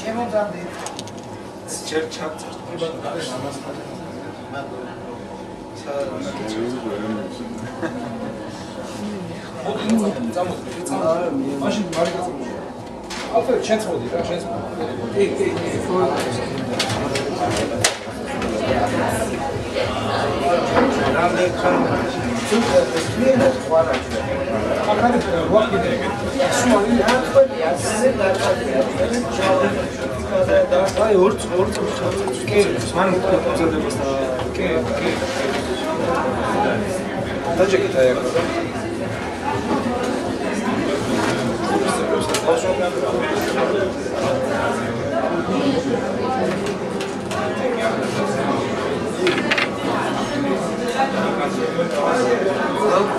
შემოგამდე ჯერ ჩავწერ მაშინ მარიკა აფერ ჩენს მოდი რა ჩენს კი კი კი რამდენ تسميها اخواننا اخذت الوقت شو الان تولي السنه هاي ورت ورت كيف ما نقدر كيف كيف تجيك تايك Thank you.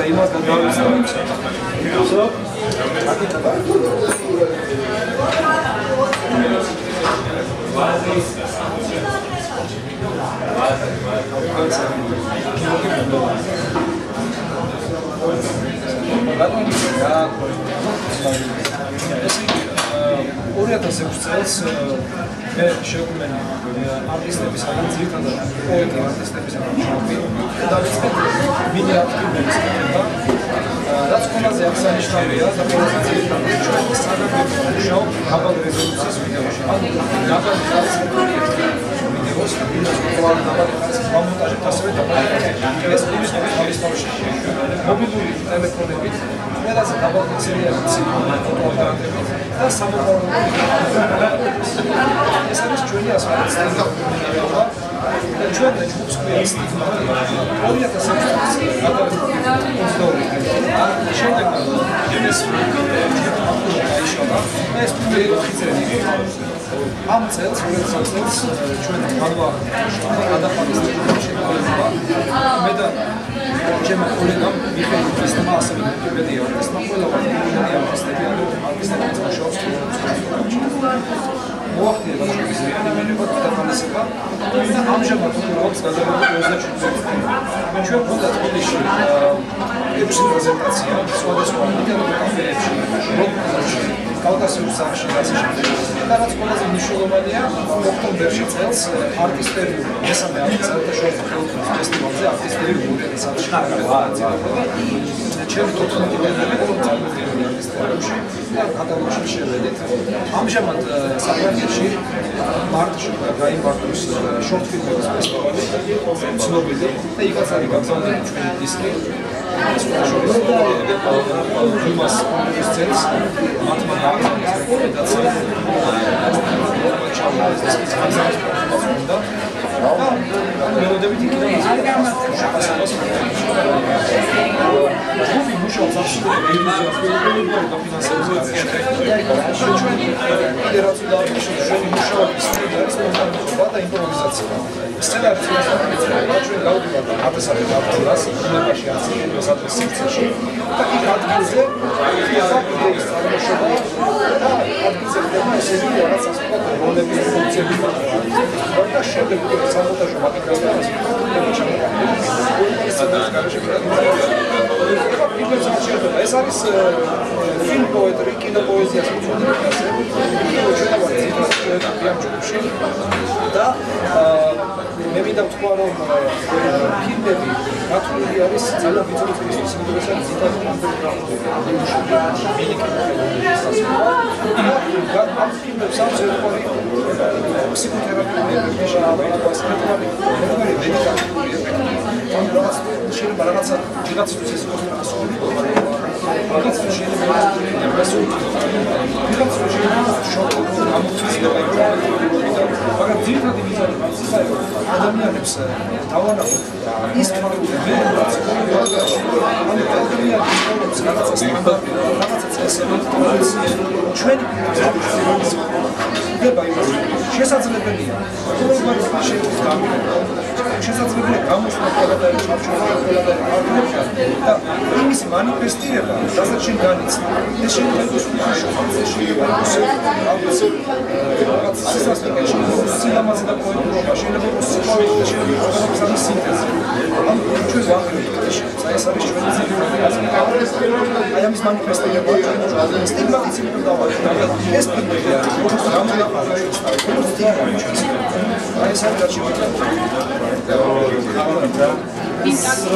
და იმას გადავისწავლე ისო აკეთება ეს 2006 წელს მე შეგვიმენა არტისტებისგან ძირითადად პოეტი არტისტებისგან შევი და ვიცით მინი აქტივების ხდება რაც ყველაზე აღსანიშნავია და ყველაზე ძირითადად ჩვენ საგაბედო შოუ აბალ რეზოლუციის ვიდეოში ანუ დაბალ ვიდეოს ყოველ დაბალ მომონტაჟით ასევე დაბალ ეს ის არის თავში მობილური ტელეფონებით ყველაზე დაბალ ცილიაცი ფოტოაპარატებით და სამოყვარულო ეს არის ჩვენი ასპარეზი ჩვენ ჯგუფს გვიაქვს 2006 წელს გადავიდა შემდეგ ეს ეს პირველი ხიძები ამ წელს 2006 წელს ჩვენ განვა გადახადეს შეგვიძლია მე და ჩემო კოლეგამ მიხეილ კრისტმა ასევე ვიკიპედია არტისტმა ყველა ვიკიპედია არტისტები ანუ არტისტები მუშაობს რეანიმირება დათანხმება და ამჟამად როგორც გადაღებული 27 წელი ჩვენ გვქონდა თბილისში ექვსი პრეზენტაცია სხვადასხვა ინტერნეტ კაფეებში კავკასიის სამში ასე შემდეგ და რაც ყველაზე მნიშვნელოვანია ოქტომბერში წელს არტისტები მესამე არტისტთა შოუს ფესტივალზე არტისტები მოდი სამში და ჩემი 14 მედალი წარმოდგენილი არტისტებში და კატალოგში შევედით. ამჟამად საფრანგეთში მარტში გაიმართოს შორტ ფილმების ფესტივალი ცნობილი და იქაც არის გაგზავნილი ჩვენი დისკი. იმას სცენს მათმა გააკეთეს რეკომენდაცია Հայաստանում չամարզեցից հազար მელოდებით იქნება არ გამართავს ჯგუფი მუშაობს აბსოლუტურად ელიზიას და ფინანსებს ჩვენ ფედერაცია და ჩვენი მუშაობის სტილი სპონტანურობა და იმპროვიზაცია სცენარის მასშტაბით ჩვენ გავდივართ აფესარეთ ავტორას ინებაში აცილებას ადრეს სექციაში და იქ ადგილზე ის წარმოშობა და ადგილზე ხდება ესეთი რაღაც ასაკობრივი როლები ფუნქციები და შემდეგ სამონტაჟო მატერიალს ეს არის ფილმ პოეტრი, კინოპოეზიას მოწოდებენ ასე. ჩვენ ვარ ძირითადად პოეტები ამ ჯგუფში და მე მინდა ვთქვა რომ ფილმები გათვლილი არის ძალიან ვიწრო წესის ინტერესად ძირითადად ანდერგრაუნდი. ამ ფილმებს ამ ზერკორი ფსიქოთერაპიული ეფექტი ბასკეტბოლი როგორი მედიკამენტური ეფექტი ან რაღაც შეიძლება რაღაცა ვიღაცისთვის ეს იყოს ასული რაღაც შეიძლება ეს ვიღაც შეიძლება შოკი გამოწვევა მაგრამ ძირითადად ვიზარი ვიხარო ადამიანებს დავანახოთ ის თვალები ანუ ადამიანის ცხოვრების რაღაცა სტანდარტი რაღაცა წესები ჩვენი ხდება იმას შესაძლებელია ყოველგვარი შეთვის გამიგება შესაძლებელია გამოსვლა ყველაფერი ჩარჩოება ყველაფერი აკეთებდა და მანიფესტირება, რასაც შენ განიცდი. ეს შენ განიცდია, ეს შენ განიცდია, რაღაცა სისასტიკეში, სილამაზე და პოეტურობა, შეიძლება იყოს სიყვარული და შეიძლება იყოს ეს არის სინთეზი. ამ ჩვენ ვახერხებთ. ეს არის ჩვენი ძირითადი აი ამის მანიფესტირება სტიგმატიც იყო დავარქვა. ეს ფიგურა გამოდიოდა ეს არის გაჩვენება. ინტაქტი